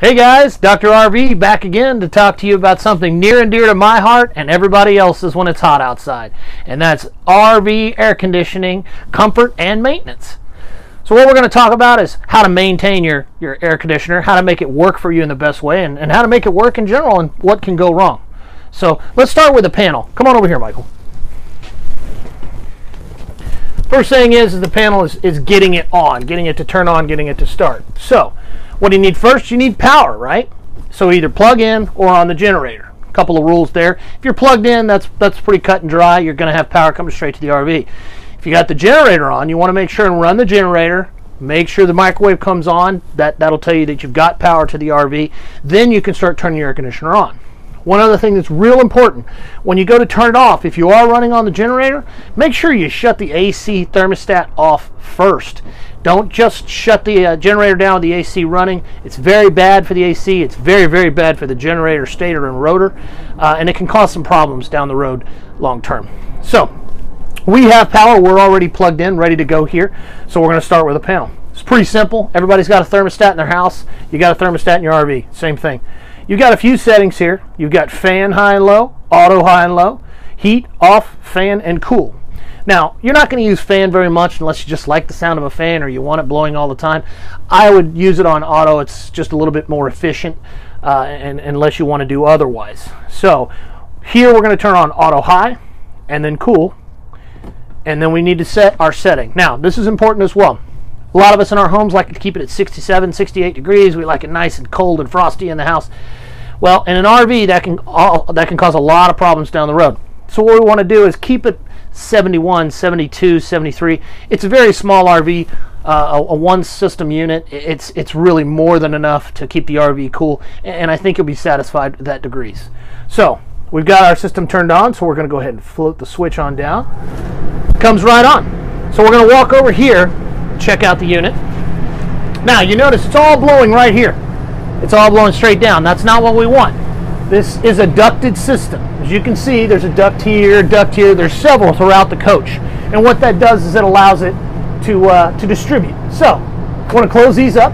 Hey guys, Dr. RV back again to talk to you about something near and dear to my heart and everybody else's when it's hot outside. And that's RV air conditioning, comfort, and maintenance. So what we're going to talk about is how to maintain your, your air conditioner, how to make it work for you in the best way, and, and how to make it work in general and what can go wrong. So let's start with the panel. Come on over here, Michael. First thing is, is the panel is, is getting it on, getting it to turn on, getting it to start. So what do you need first? You need power, right? So either plug in or on the generator. A couple of rules there. If you're plugged in, that's that's pretty cut and dry. You're going to have power coming straight to the RV. If you got the generator on, you want to make sure and run the generator. Make sure the microwave comes on. That that'll tell you that you've got power to the RV. Then you can start turning your air conditioner on. One other thing that's real important when you go to turn it off, if you are running on the generator, make sure you shut the AC thermostat off first. Don't just shut the uh, generator down with the AC running. It's very bad for the AC. It's very, very bad for the generator, stator, and rotor, uh, and it can cause some problems down the road long term. So, we have power. We're already plugged in, ready to go here. So, we're going to start with a panel. It's pretty simple. Everybody's got a thermostat in their house. You got a thermostat in your RV. Same thing. You've got a few settings here. You've got fan high and low, auto high and low, heat, off, fan, and cool. Now, you're not going to use fan very much unless you just like the sound of a fan or you want it blowing all the time. I would use it on auto. It's just a little bit more efficient uh, and, unless you want to do otherwise. So here we're going to turn on auto high and then cool. And then we need to set our setting. Now, this is important as well. A lot of us in our homes like to keep it at 67, 68 degrees. We like it nice and cold and frosty in the house. Well, in an RV, that can all, that can cause a lot of problems down the road. So what we want to do is keep it 71, 72, 73. It's a very small RV, uh, a, a, one system unit. It's it's really more than enough to keep the RV cool, and I think you'll be satisfied with that degrees. So we've got our system turned on, so we're going to go ahead and float the switch on down. Comes right on. So we're going to walk over here, check out the unit. Now you notice it's all blowing right here. It's all blowing straight down. That's not what we want. This is a ducted system. As you can see, there's a duct here, duct here. There's several throughout the coach. And what that does is it allows it to, uh, to distribute. So, I want to close these up.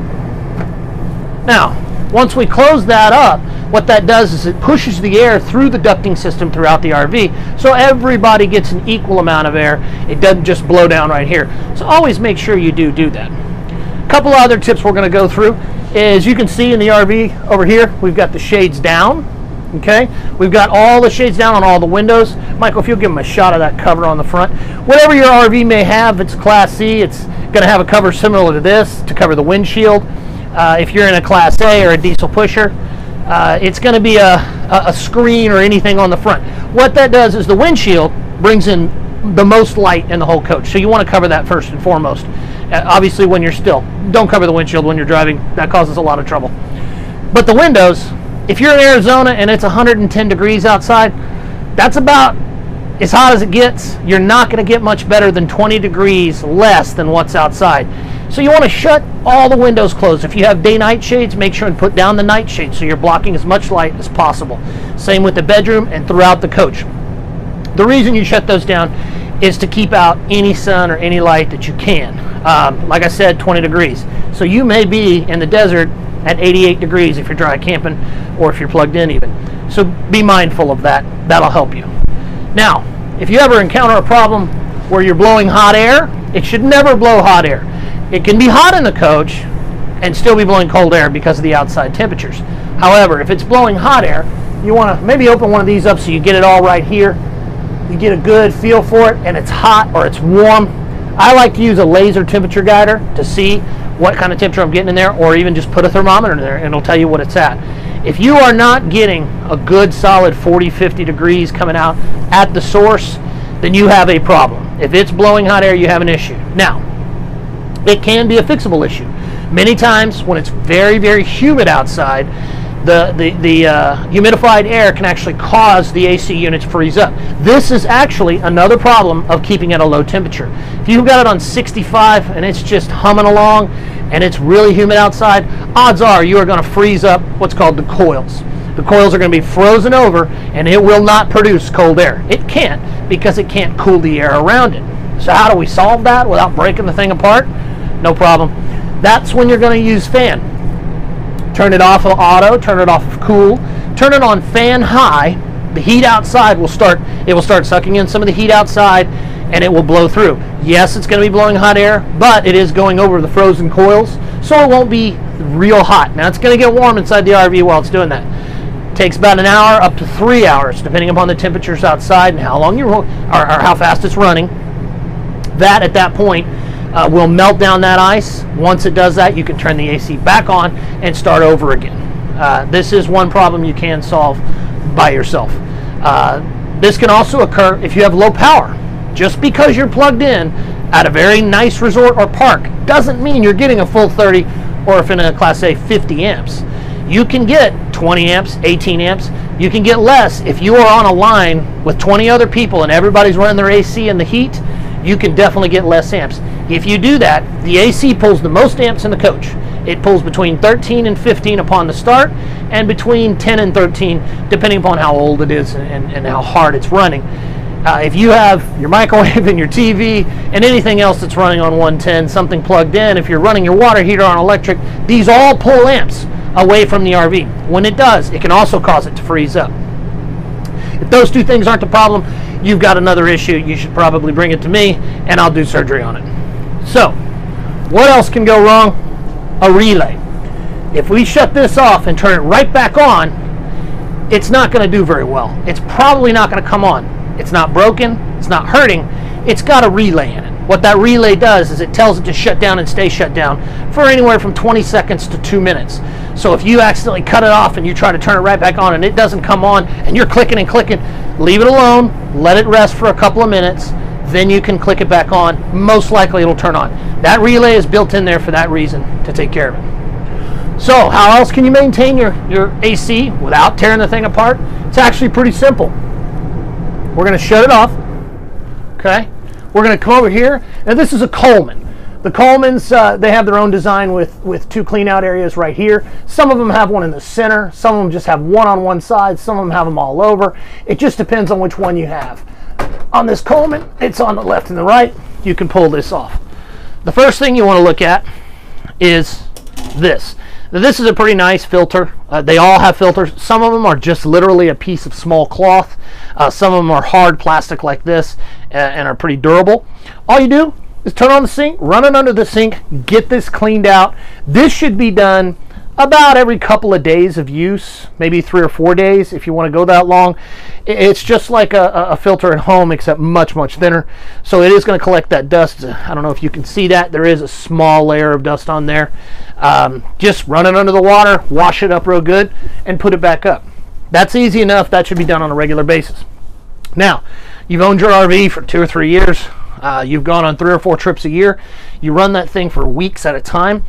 Now, once we close that up, what that does is it pushes the air through the ducting system throughout the RV so everybody gets an equal amount of air. It doesn't just blow down right here. So always make sure you do do that. A couple other tips we're going to go through is you can see in the RV over here, we've got the shades down Okay, we've got all the shades down on all the windows. Michael, if you'll give them a shot of that cover on the front. Whatever your RV may have, it's Class C, it's going to have a cover similar to this to cover the windshield. Uh, if you're in a Class A or a diesel pusher, uh, it's going to be a, a screen or anything on the front. What that does is the windshield brings in the most light in the whole coach. So you want to cover that first and foremost. Uh, obviously, when you're still, don't cover the windshield when you're driving. That causes a lot of trouble. But the windows, if you're in Arizona and it's 110 degrees outside, that's about as hot as it gets. You're not going to get much better than 20 degrees less than what's outside. So you want to shut all the windows closed. If you have day-night shades, make sure and put down the night shades so you're blocking as much light as possible. Same with the bedroom and throughout the coach. The reason you shut those down is to keep out any sun or any light that you can. Um, like I said, 20 degrees. So you may be in the desert at 88 degrees if you're dry camping or if you're plugged in even. So be mindful of that. That'll help you. Now, if you ever encounter a problem where you're blowing hot air, it should never blow hot air. It can be hot in the coach and still be blowing cold air because of the outside temperatures. However, if it's blowing hot air, you want to maybe open one of these up so you get it all right here. You get a good feel for it and it's hot or it's warm. I like to use a laser temperature guider to see what kind of temperature I'm getting in there, or even just put a thermometer in there and it'll tell you what it's at. If you are not getting a good solid 40, 50 degrees coming out at the source, then you have a problem. If it's blowing hot air, you have an issue. Now, it can be a fixable issue. Many times when it's very, very humid outside, the, the, the uh, humidified air can actually cause the AC unit to freeze up. This is actually another problem of keeping at a low temperature. If you've got it on 65 and it's just humming along and it's really humid outside, odds are you are going to freeze up what's called the coils. The coils are going to be frozen over and it will not produce cold air. It can't because it can't cool the air around it. So how do we solve that without breaking the thing apart? No problem. That's when you're going to use fan turn it off of auto, turn it off of cool, turn it on fan high, the heat outside will start it will start sucking in some of the heat outside and it will blow through. Yes, it's going to be blowing hot air, but it is going over the frozen coils, so it won't be real hot. Now it's going to get warm inside the RV while it's doing that. takes about an hour up to three hours, depending upon the temperatures outside and how long you're or, or how fast it's running. That at that point uh, will melt down that ice. Once it does that, you can turn the AC back on and start over again. Uh, this is one problem you can solve by yourself. Uh, this can also occur if you have low power. Just because you're plugged in at a very nice resort or park doesn't mean you're getting a full 30 or if in a class A 50 amps. You can get 20 amps, 18 amps. You can get less if you are on a line with 20 other people and everybody's running their AC in the heat. You can definitely get less amps. If you do that, the AC pulls the most amps in the coach. It pulls between 13 and 15 upon the start, and between 10 and 13, depending upon how old it is and, and how hard it's running. Uh, if you have your microwave and your TV and anything else that's running on 110, something plugged in, if you're running your water heater on electric, these all pull amps away from the RV. When it does, it can also cause it to freeze up. If those two things aren't the problem, you've got another issue. You should probably bring it to me and I'll do surgery on it. So, what else can go wrong? A relay. If we shut this off and turn it right back on, it's not going to do very well. It's probably not going to come on. It's not broken, it's not hurting, it's got a relay in it. What that relay does is it tells it to shut down and stay shut down for anywhere from 20 seconds to two minutes. So if you accidentally cut it off and you try to turn it right back on and it doesn't come on and you're clicking and clicking, leave it alone, let it rest for a couple of minutes, then you can click it back on. Most likely it'll turn on. That relay is built in there for that reason to take care of it. So how else can you maintain your, your AC without tearing the thing apart? It's actually pretty simple. We're going to shut it off. Okay. We're going to come over here, and this is a Coleman. The Colemans, uh, they have their own design with, with two clean out areas right here. Some of them have one in the center. Some of them just have one on one side. Some of them have them all over. It just depends on which one you have. On this Coleman, it's on the left and the right. You can pull this off. The first thing you want to look at is this. Now, this is a pretty nice filter. Uh, they all have filters. Some of them are just literally a piece of small cloth. Uh, some of them are hard plastic like this uh, and are pretty durable. All you do is turn on the sink, run it under the sink, get this cleaned out. This should be done about every couple of days of use, maybe three or four days if you want to go that long. It's just like a, a filter at home, except much, much thinner. So it is going to collect that dust. I don't know if you can see that. There is a small layer of dust on there. Um, just run it under the water, wash it up real good, and put it back up. That's easy enough. That should be done on a regular basis. Now, you've owned your RV for two or three years. Uh, you've gone on three or four trips a year. You run that thing for weeks at a time.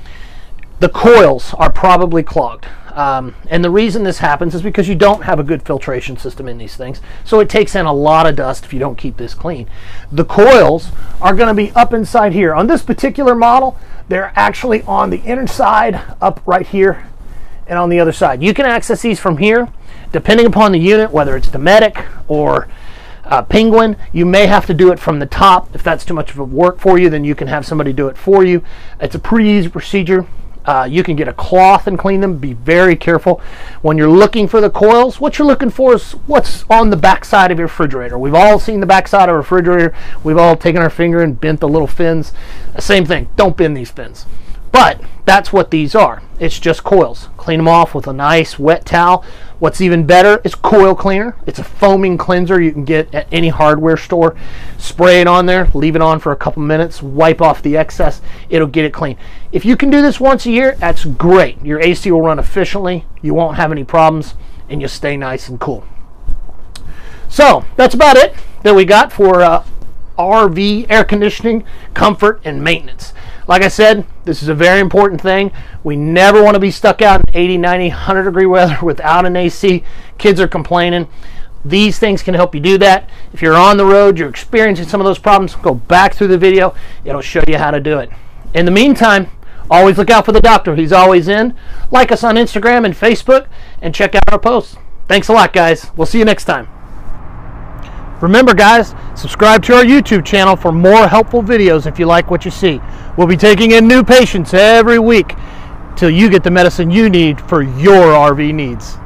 The coils are probably clogged. Um, and the reason this happens is because you don't have a good filtration system in these things. So it takes in a lot of dust if you don't keep this clean. The coils are going to be up inside here. On this particular model, they're actually on the inner side, up right here, and on the other side. You can access these from here, depending upon the unit, whether it's Dometic or uh, Penguin. You may have to do it from the top. If that's too much of a work for you, then you can have somebody do it for you. It's a pretty easy procedure. Uh, you can get a cloth and clean them. Be very careful. When you're looking for the coils, what you're looking for is what's on the back side of your refrigerator. We've all seen the back side of a refrigerator. We've all taken our finger and bent the little fins. Same thing. Don't bend these fins. But that's what these are. It's just coils. Clean them off with a nice wet towel. What's even better is coil cleaner. It's a foaming cleanser you can get at any hardware store. Spray it on there, leave it on for a couple minutes, wipe off the excess. It'll get it clean. If you can do this once a year, that's great. Your AC will run efficiently. You won't have any problems and you'll stay nice and cool. So that's about it that we got for uh, RV air conditioning, comfort, and maintenance. Like I said, this is a very important thing. We never want to be stuck out in 80, 90, 100 degree weather without an AC. Kids are complaining. These things can help you do that. If you're on the road, you're experiencing some of those problems, go back through the video. It'll show you how to do it. In the meantime, always look out for the doctor. He's always in. Like us on Instagram and Facebook and check out our posts. Thanks a lot, guys. We'll see you next time. Remember, guys, subscribe to our YouTube channel for more helpful videos if you like what you see. We'll be taking in new patients every week. till you get the medicine you need for your RV needs.